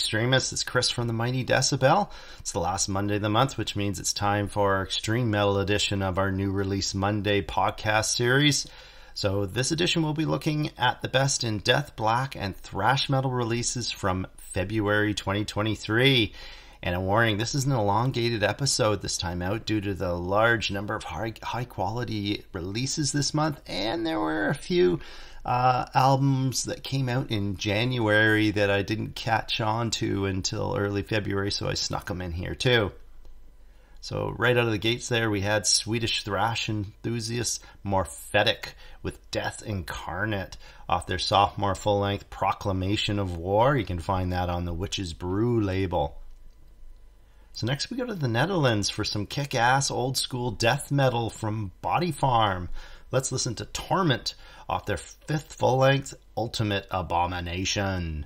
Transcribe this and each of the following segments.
extremists. It's Chris from the Mighty Decibel. It's the last Monday of the month, which means it's time for our extreme metal edition of our new release Monday podcast series. So this edition will be looking at the best in death, black, and thrash metal releases from February 2023. And a warning, this is an elongated episode this time out due to the large number of high, high quality releases this month. And there were a few uh, albums that came out in January that I didn't catch on to until early February, so I snuck them in here too. So right out of the gates there, we had Swedish thrash enthusiasts Morphetik with Death Incarnate off their sophomore full-length Proclamation of War. You can find that on the Witches Brew label. So next we go to the Netherlands for some kick-ass old-school death metal from Bodyfarm. Let's listen to Torment off their fifth full length Ultimate Abomination.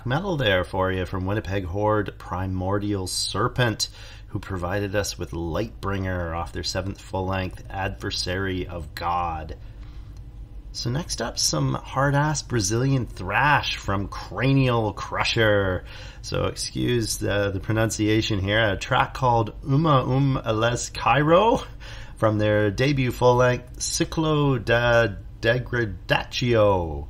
Black metal there for you from Winnipeg Horde Primordial Serpent, who provided us with Lightbringer off their seventh full length Adversary of God. So, next up, some hard ass Brazilian thrash from Cranial Crusher. So, excuse the, the pronunciation here. A track called Uma Um Ales Cairo from their debut full length Ciclo da Degradatio.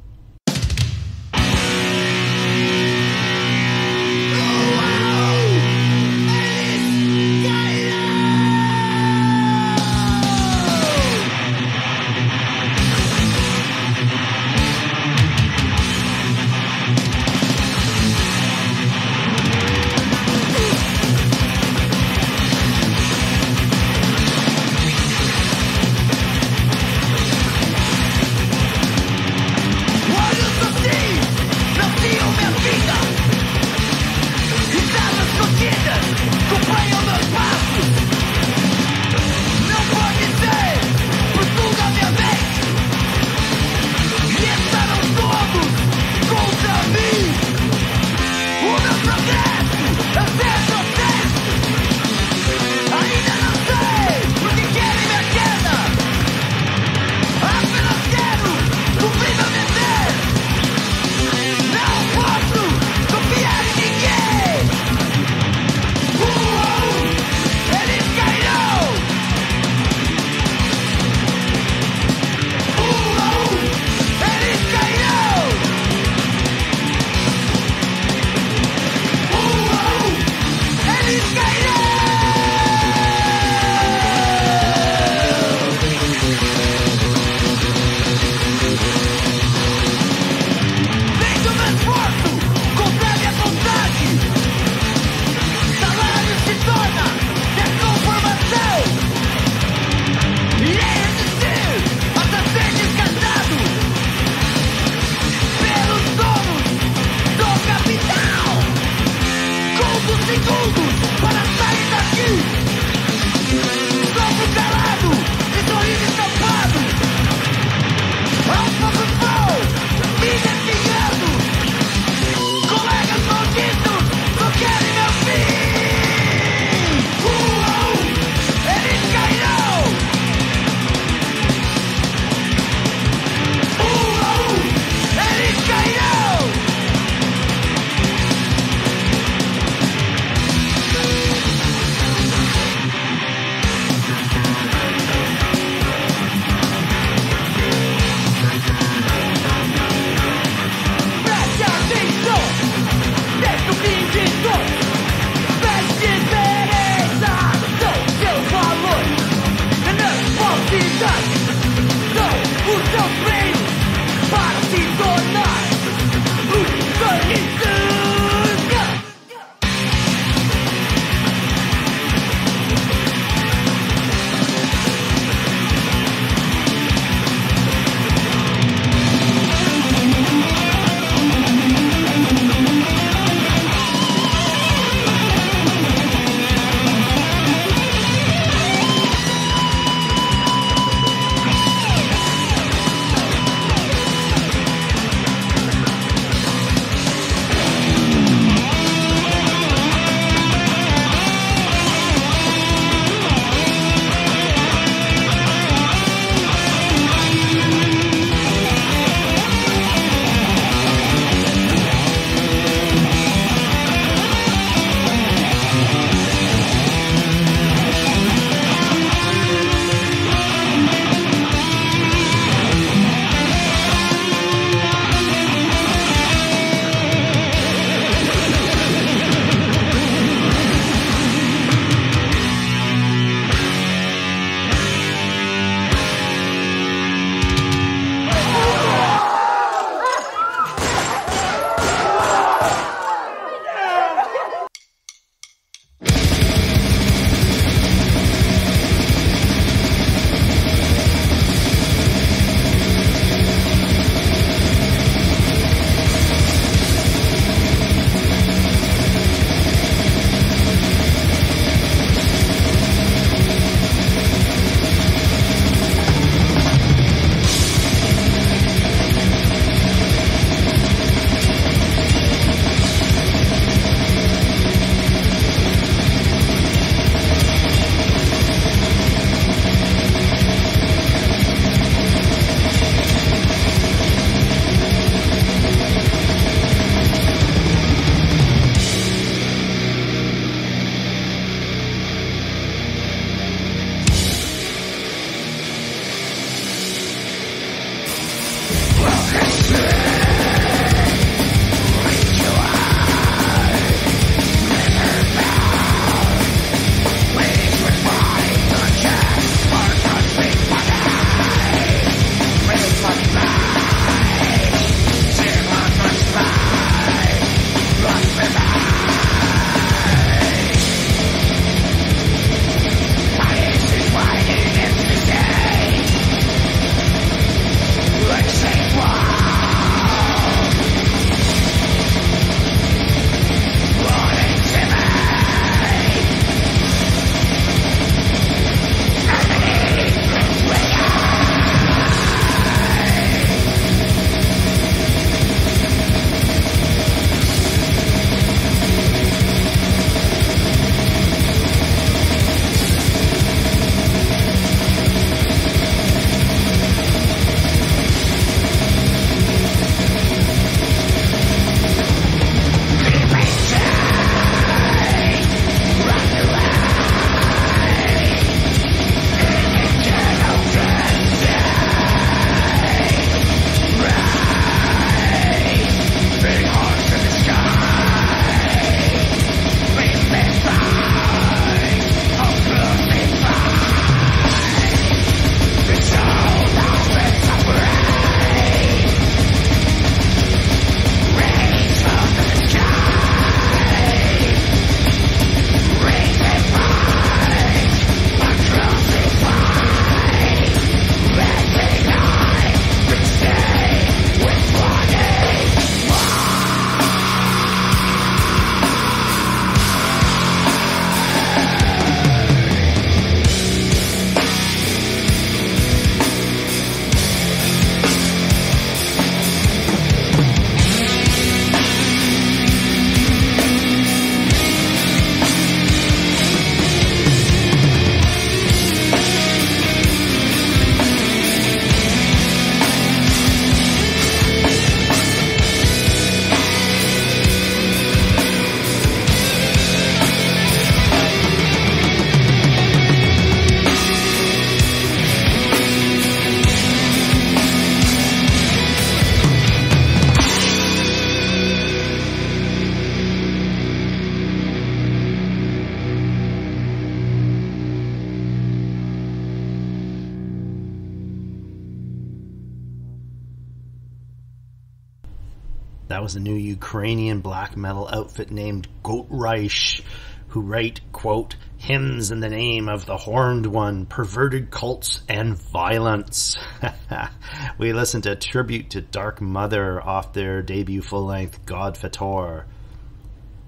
Was a new Ukrainian black metal outfit named Goatreich, who write, quote, hymns in the name of the Horned One, perverted cults, and violence. we listened to Tribute to Dark Mother off their debut full-length Godfetor.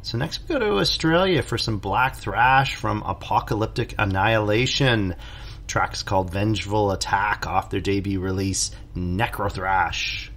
So next we go to Australia for some black thrash from Apocalyptic Annihilation. Track's called Vengeful Attack off their debut release, Necrothrash.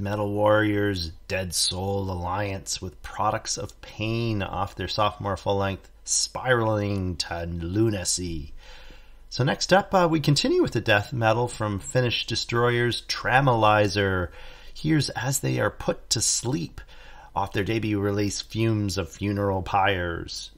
Metal warriors Dead Soul Alliance with Products of Pain off their sophomore full length Spiraling to Lunacy. So next up, uh, we continue with the death metal from Finnish destroyers Tramalizer. Here's As They Are Put to Sleep off their debut release Fumes of Funeral Pyres.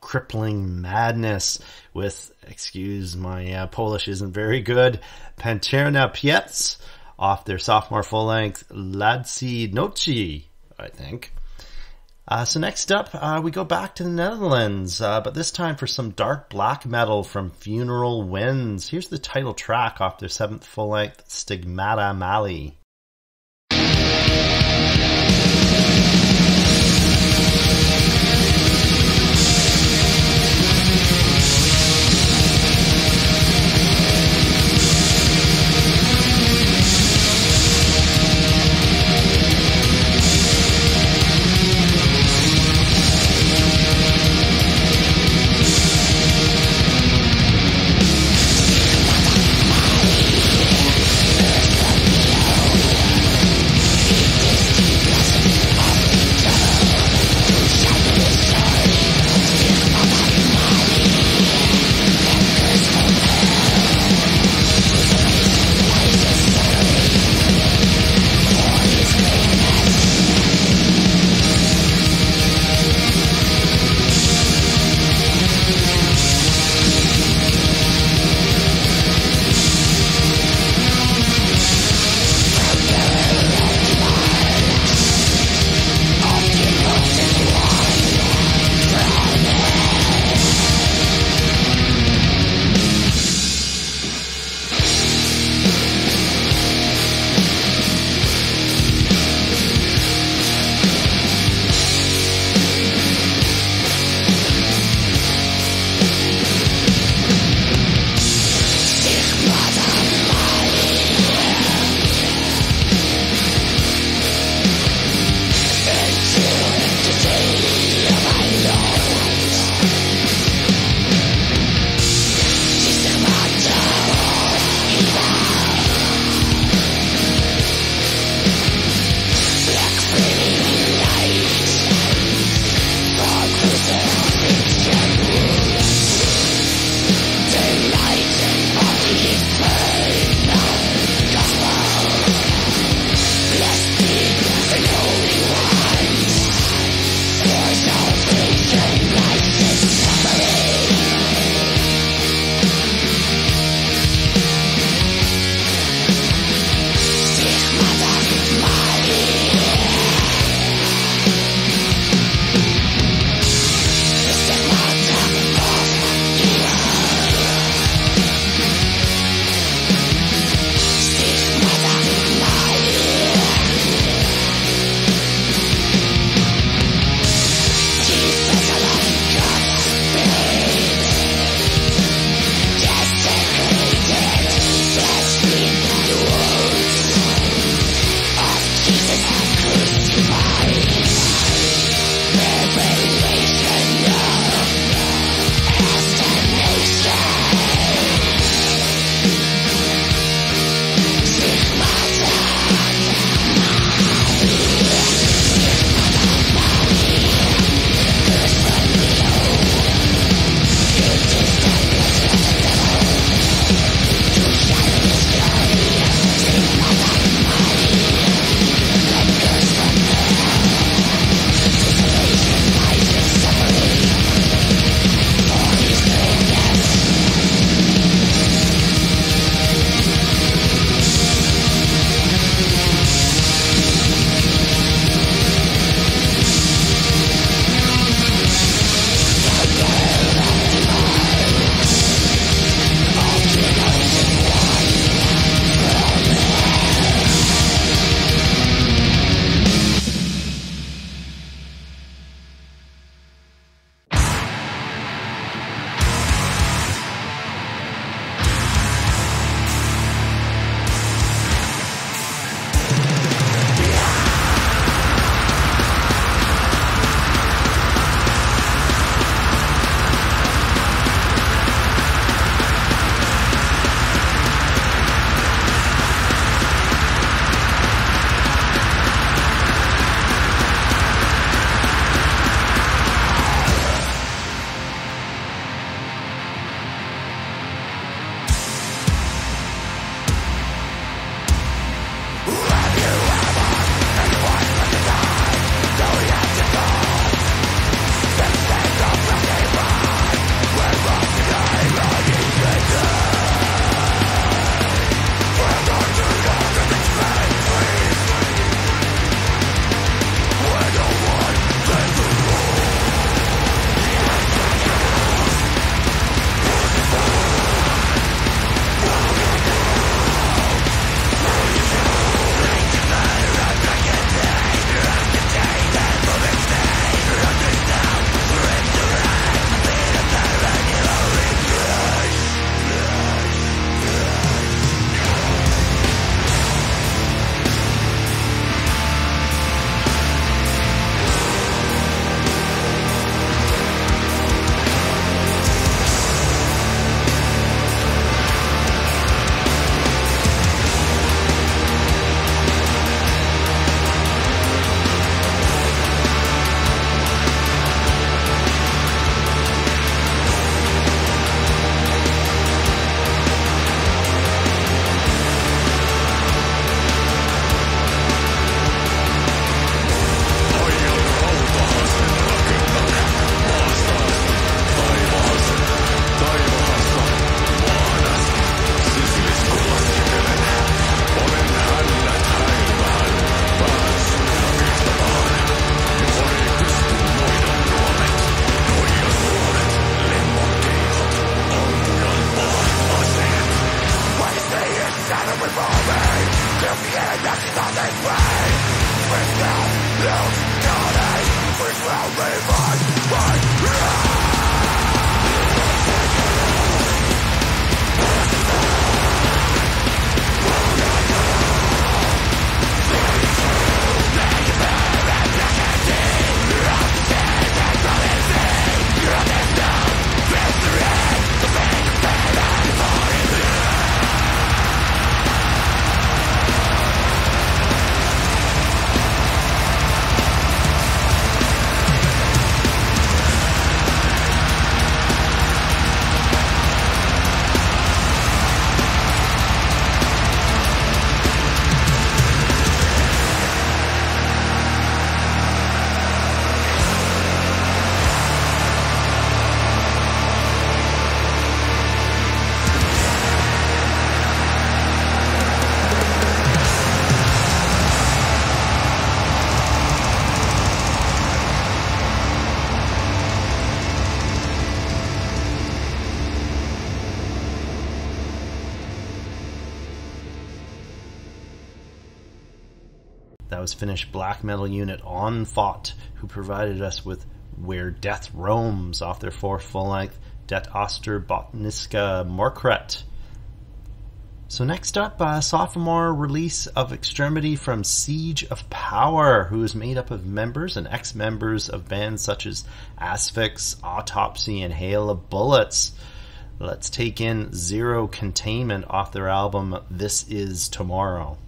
Crippling madness with, excuse my uh, Polish isn't very good, Pancerno Piesc off their sophomore full length Wladcy Nocy, I think. Uh, so next up, uh, we go back to the Netherlands, uh, but this time for some dark black metal from Funeral Winds. Here's the title track off their seventh full length Stigmata Mali. Was Finnish black metal unit Ondfødt, who provided us with Where Death Roams off their fourth full length Det Oster Botniska Morkret. So next up, sophomore release of Extremity from Siege of Power, who is made up of members and ex-members of bands such as Asphyx, Autopsy, and Hail of Bullets. Let's take in Zero Containment off their album This Is Tomorrow.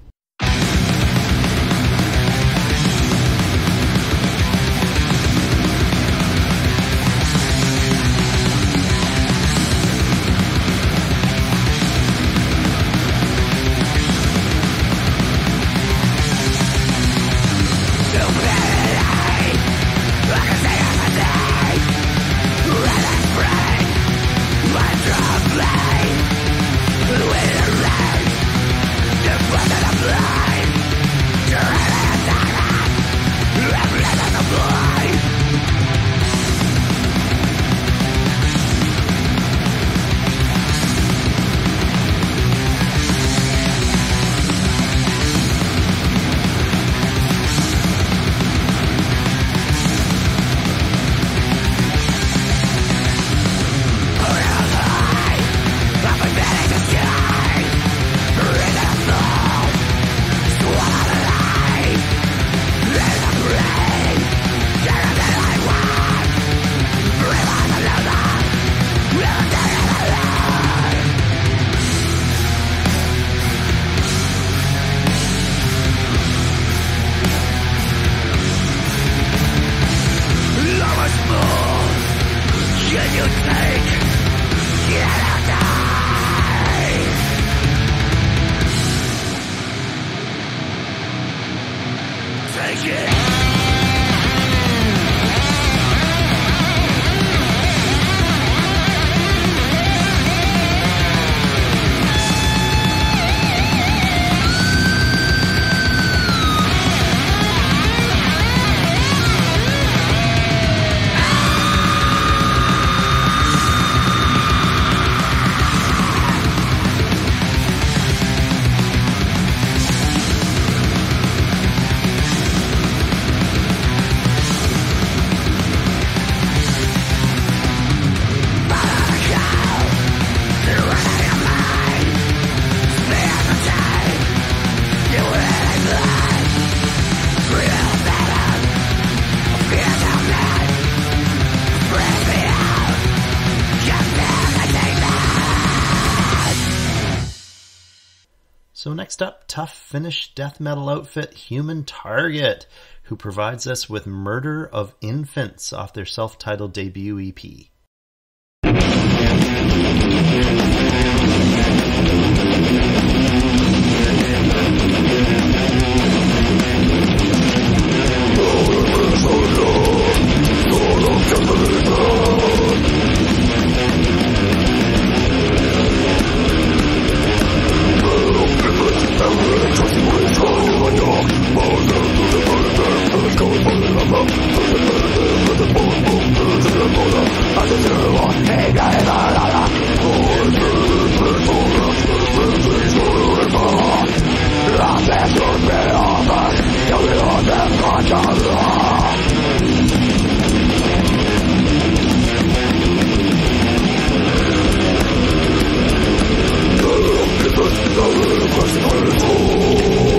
Next up, tough Finnish death metal outfit Human Target, who provides us with Murder of Infants off their self titled debut EP. Oh, Yeah. the world, cause the world.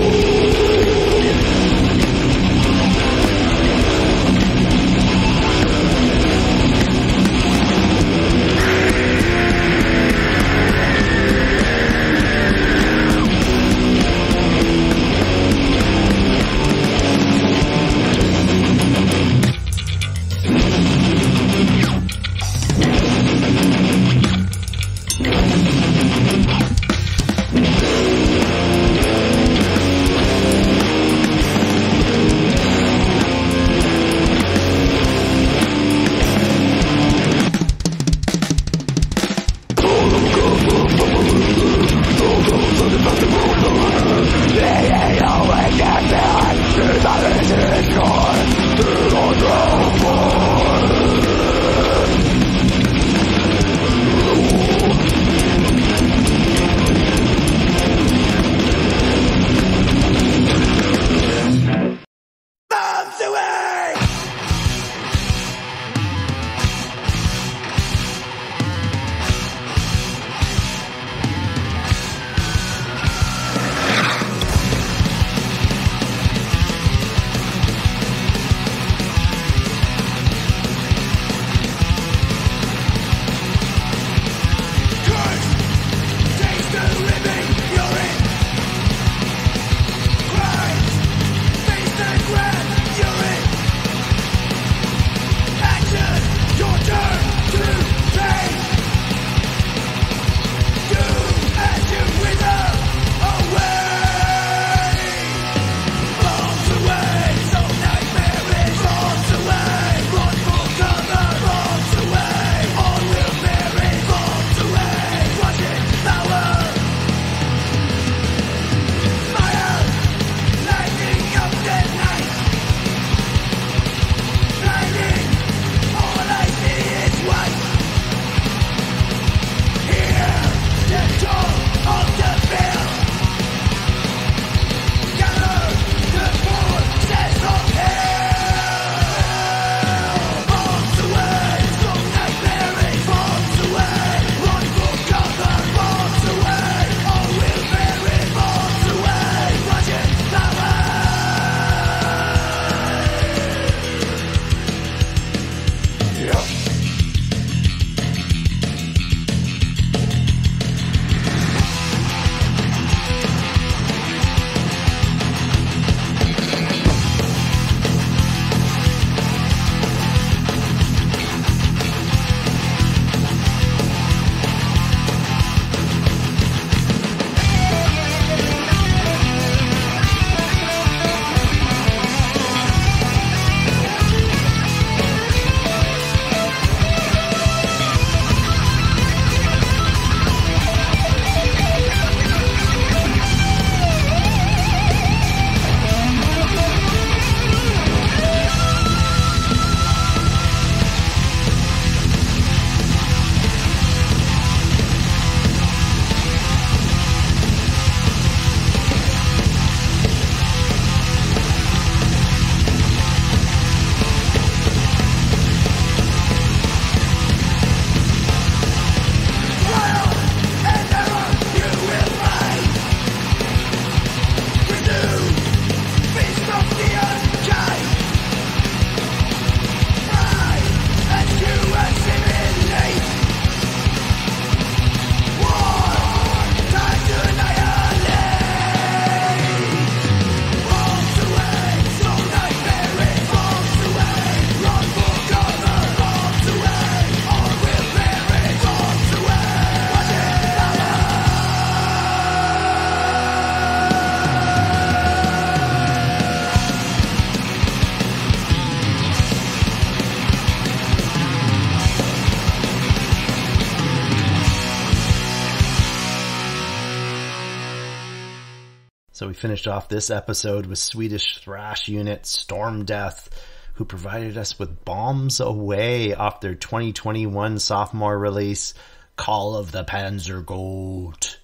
Finished off this episode with Swedish thrash unit Storm Death, who provided us with Bombs Away off their 2021 sophomore release, Call of the Panzer Goat.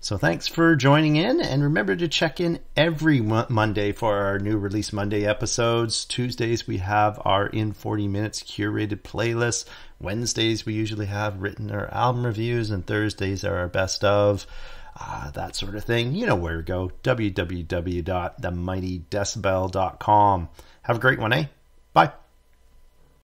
So thanks for joining in and remember to check in every Monday for our new release Monday episodes. Tuesdays we have our in 40 minutes curated playlist. Wednesdays we usually have written or album reviews and Thursdays are our best of. Uh, that sort of thing. You know where to go. www.themightydecibel.com. Have a great one, eh? Bye.